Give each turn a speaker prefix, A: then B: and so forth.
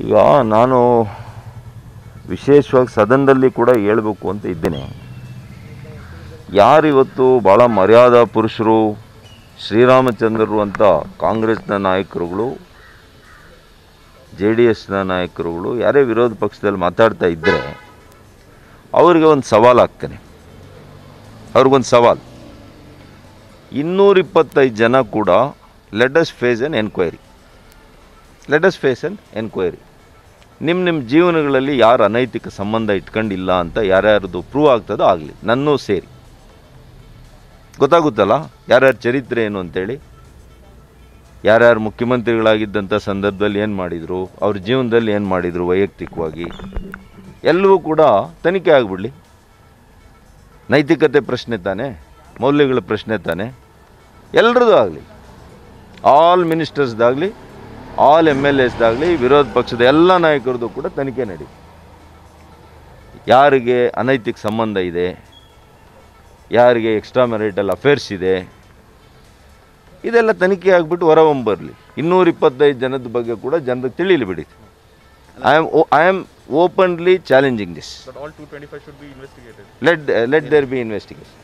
A: ಈಗ ನಾನು ವಿಶೇಷವಾಗಿ ಸದನದಲ್ಲಿ ಕೂಡ ಹೇಳಬೇಕು ಅಂತ ಇದ್ದೇನೆ. ಯಾರಿವತ್ತು ಭಾಳ ಮರ್ಯಾದಾ ಪುರುಷರು, ಶ್ರೀರಾಮಚಂದ್ರರು ಅಂತ ಕಾಂಗ್ರೆಸ್ನ ನಾಯಕರುಗಳು, ಜೆ ಡಿ ಎಸ್ನ ನಾಯಕರುಗಳು ಯಾರೇ ವಿರೋಧ ಪಕ್ಷದಲ್ಲಿ ಮಾತಾಡ್ತಾ ಇದ್ದರೆ ಅವರಿಗೆ ಒಂದು ಸವಾಲು ಆಗ್ತಾನೆ. ಅವ್ರಿಗೊಂದು ಸವಾಲು. ಇನ್ನೂರಿಪ್ಪತ್ತೈದು ಜನ ಕೂಡ latest face an enquiry. Lettuce face an enquiry ನಿಮ್ಮ ನಿಮ್ಮ ಜೀವನಗಳಲ್ಲಿ ಯಾರು ಅನೈತಿಕ ಸಂಬಂಧ ಇಟ್ಕೊಂಡಿಲ್ಲ ಅಂತ ಯಾರ್ಯಾರ್ದು ಪ್ರೂವ್ ಆಗ್ತದೋ ಆಗಲಿ, ನನ್ನೂ ಸೇರಿ. ಗೊತ್ತಾಗುತ್ತಲ್ಲ ಯಾರ್ಯಾರ ಚರಿತ್ರೆ ಏನು ಅಂತೇಳಿ? ಯಾರ್ಯಾರು ಮುಖ್ಯಮಂತ್ರಿಗಳಾಗಿದ್ದಂಥ ಸಂದರ್ಭದಲ್ಲಿ ಏನು ಮಾಡಿದರು? ಅವ್ರ ಜೀವನದಲ್ಲಿ ಏನು ಮಾಡಿದರು ವೈಯಕ್ತಿಕವಾಗಿ? ಎಲ್ಲವೂ ಕೂಡ ತನಿಖೆ ಆಗಿಬಿಡಲಿ. ನೈತಿಕತೆ ಪ್ರಶ್ನೆ ತಾನೆ, ಮೌಲ್ಯಗಳ ಪ್ರಶ್ನೆ ತಾನೆ. ಎಲ್ಲರದ್ದು ಆಗಲಿ ಆಲ್ ಮಿನಿಸ್ಟರ್ಸ್ದಾಗಲಿ ಆಲ್ ಎಂ ಎಲ್ ಎಸ್ದಾಗಲಿ ವಿರೋಧ ಪಕ್ಷದ ಎಲ್ಲ ನಾಯಕರದ್ದು ಕೂಡ ತನಿಖೆ ನಡಿ. ಯಾರಿಗೆ ಅನೈತಿಕ ಸಂಬಂಧ ಇದೆ ಯಾರಿಗೆ ಎಕ್ಸ್ಟ್ರಾ ಮೆರಿಟಲ್ ಅಫೇರ್ಸ್ ಇದೆ ಇದೆಲ್ಲ ತನಿಖೆ ಆಗಿಬಿಟ್ಟು ಹೊರಹೊಂಬರಲಿ ಇನ್ನೂರ ಇಪ್ಪತ್ತೈದು ಜನದ ಬಗ್ಗೆ ಕೂಡ ಜನರಿಗೆ ತಿಳಿಲಿ ಬಿಡಿ. I am I am openly challenging this
B: But all 225 should be investigated.
A: Let let there be investigation